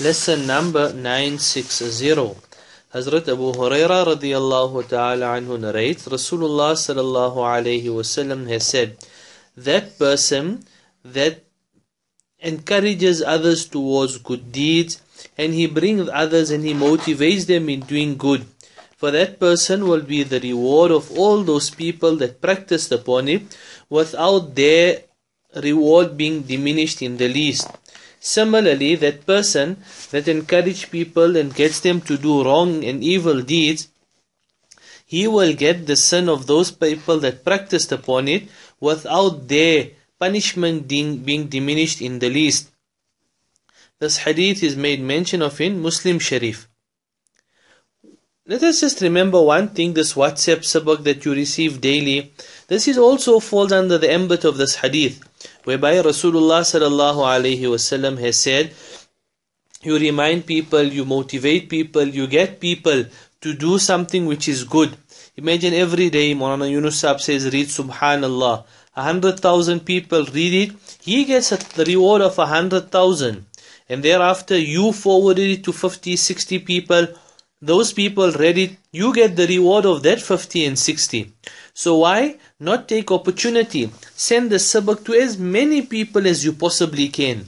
Lesson number 960. Hazrat Abu Huraira radiallahu ta'ala anhu narrates, Rasulullah sallallahu alayhi wasallam has said, that person that encourages others towards good deeds and he brings others and he motivates them in doing good. For that person will be the reward of all those people that practiced upon it without their reward being diminished in the least. Similarly, that person that encourages people and gets them to do wrong and evil deeds, he will get the sin of those people that practiced upon it without their punishment being, diminished in the least. This hadith is made mention of in Muslim Sharif. Let us just remember one thing this WhatsApp sabak that you receive daily. This is also falls under the ambit of this hadith, whereby Rasulullah sallallahu alaihi wasallam has said, you remind people, you motivate people, you get people to do something which is good. Imagine every day Maulana Yunus Sahib says, read Subhanallah. A hundred thousand people read it. He gets the reward of a hundred thousand. And thereafter you forwarded it to 50, 60 people those people read it, you get the reward of that 50 and 60. So why not take opportunity? Send the sabak to as many people as you possibly can.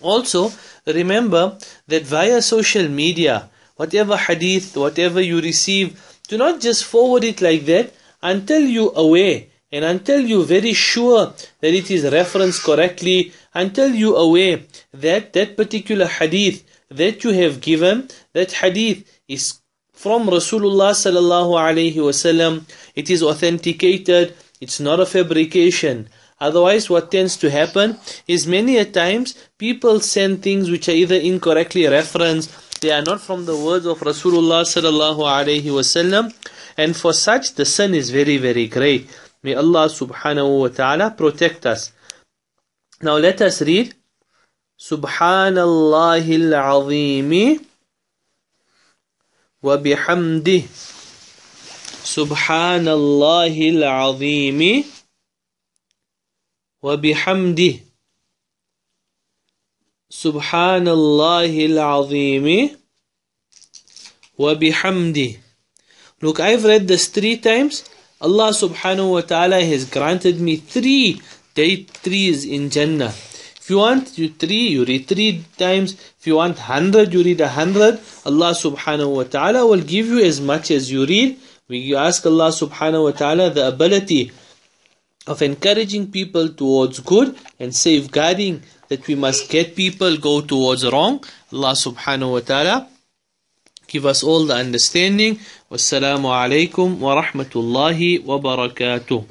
Also, remember that via social media, whatever hadith, whatever you receive, do not just forward it like that until you aware and until you're very sure that it is referenced correctly, until you aware that that particular hadith that you have given, that hadith is from Rasulullah sallallahu alaihi wasallam. It is authenticated. It's not a fabrication. Otherwise, what tends to happen is many a times people send things which are either incorrectly referenced, they are not from the words of Rasulullah sallallahu alaihi wasallam, and for such the sin is very very great. May Allah subhanahu wa ta'ala protect us. Now let us read Subhanallahil Azimi وبحمده سبحان الله العظيم وبحمده سبحان الله العظيم وبحمده Look, I've read this three times. Allah subhanahu wa ta'ala has granted me three date trees in Jannah. If you want you three, you read three times. If you want hundred, you read a hundred. Allah subhanahu wa ta'ala will give you as much as you read. We ask Allah subhanahu wa ta'ala the ability of encouraging people towards good and safeguarding that we must get people go towards wrong. Allah subhanahu wa ta'ala give us all the understanding. Wassalamu alaikum wa rahmatullahi wa barakatuh.